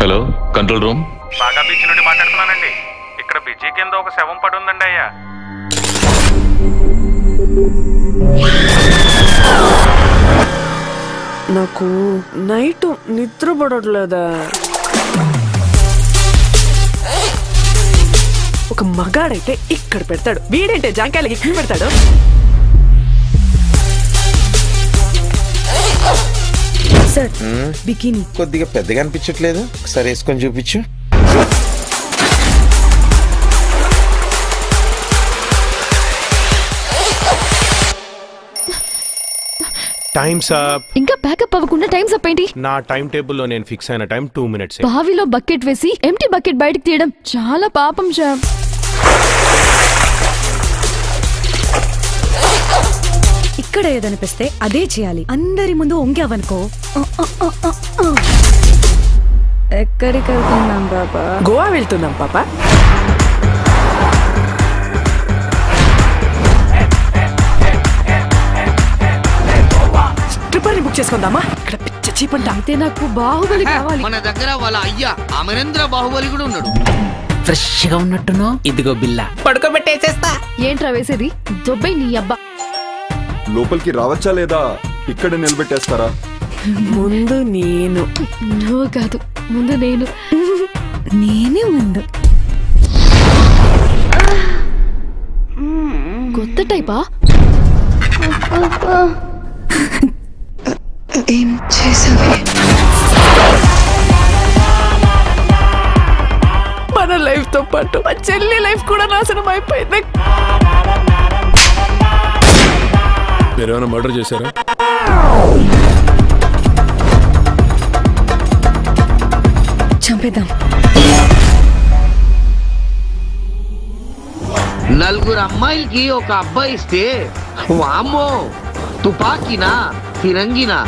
Hello control room? బాగా beach నుండి మాట్లాడుతున్నానండి. ఇక్కడ బ్రిడ్జి కింద ఒక శవం పడి ఉందండి అయ్యా. నాకు నైట్ నిద్ర పడట్లేదా? ఒక మగాడైతే ఇక్కడ పెడతాడు. వీడంటే జాంకాయలకి ఇక్కడ పెడతాడు? Sir bikini. కొద్దిగా పెద్దగా అనిపించట్లేదు? ఒకసారి వేసుకొని చూపించు. టైమ్స్ అప్ ఇంకా ప్యాకప్ అవ్వకుండా టైం అప్ ఏంటి? నా టైం టేబుల్లో నేను ఫిక్స్ అయిన టైం టూ మినిట్స్ బావిలో బకెట్ వేసి ఎంటీ బకెట్ బయటకు తీయడం చాలా పాపం శ్యామ్ ఇక్కడ ఏదనిపిస్తే అదే చేయాలి. అందరి ముందు వంగావనుకో. ఎక్కడికి వెళ్తున్నాం బాబా? గోవా వెళ్తున్నాం పాప. ట్రిప్పర్ని బుక్ చేసుకుందామా? ఇక్కడ పిచ్చ చీపంట. అయితే నాకు బాహుబలి కావాలి. మన దగ్గర వాళ్ళ అయ్యా అమరేంద్ర బాహుబలి కూడా ఉన్నాడు. ఫ్రెష్గా ఉన్నట్టును? ఇదిగో బిల్ల. పడుకోబెట్టేసేస్తా. ఏంట్రా వేసేది? దొబ్బై నీ అబ్బా. లోపలికి రావచ్చా లేదా? ఇక్కడ నిలబెట్టేస్తారా? ముందు నేను. నువ్వు కాదు ముందు నేను. నేనే ముందు. కొత్త టైపా? ఏం చేసావే? మన లైఫ్తో పాటు మా చెల్లి లైఫ్ కూడా నాశనం అయిపోయింది. మీరేమైనా మర్డర్ చేశారా? చంపేద్దాం. నలుగురు అమ్మాయిలకి ఒక అబ్బాయి ఇస్తే వామ్మో తుపాకీనా ఫిరంగినా?